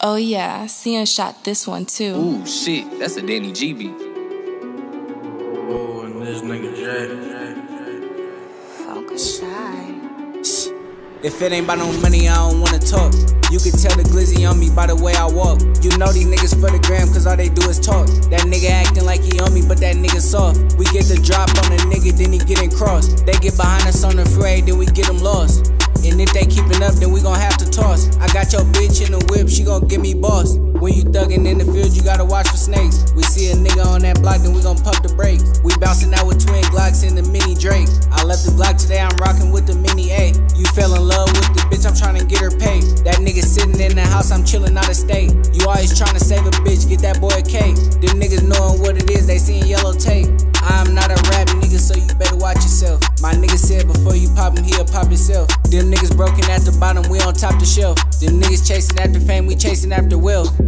Oh yeah, Sion shot this one too. Ooh, shit, that's a Danny G beat. Oh, and this nigga Jay. Focus shy. If it ain't about no money, I don't wanna talk. You can tell the glizzy on me by the way I walk. You know these niggas for the gram, cause all they do is talk. That nigga acting like he on me, but that nigga soft. We get the drop on the nigga, then he getting crossed. They get behind us on the fray, then we get them lost. And if they keeping up, then we gon' have to toss. I got your bitch in the whip, she gon' give me boss. When you thuggin' in the field, you gotta watch for snakes. We see a nigga on that block, then we gon' pump the brakes. We bouncing out with twin Glocks in the mini Drake. I left the block today, I'm rockin' with the mini A. You fell in love with the bitch, I'm tryna get her paid. That nigga sitting in the house, I'm chillin' out of state. You always tryna save a bitch, get that boy a cake. Them niggas knowin' what it is, they seeing yellow tape. I'm not a rap nigga, so you better watch yourself. My nigga said before you pop him, he'll pop himself. Them niggas broken at the bottom, we on top the shelf. Them niggas chasing after fame, we chasing after wealth.